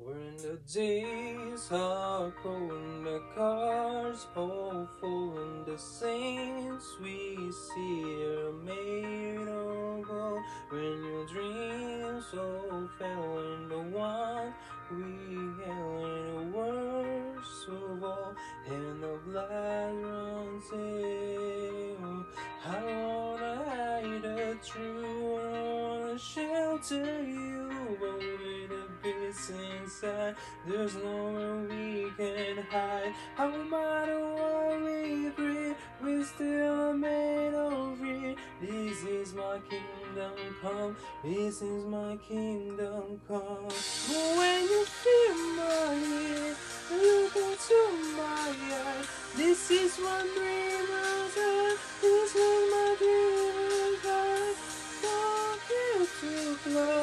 When the days are cold and the cars hopeful and the saints we see are made of gold. When your dreams so fail and the one we held in the worst of all and the blood runs in. I wanna hide the truth, I wanna shelter you, it's inside. There's nowhere we can hide. How no matter what we breathe, we're still made of it. This is my kingdom come. This is my kingdom come. When you feel my ear, look into my eyes. This is what dreamers are. This is what my dreamers are. Don't you to fly.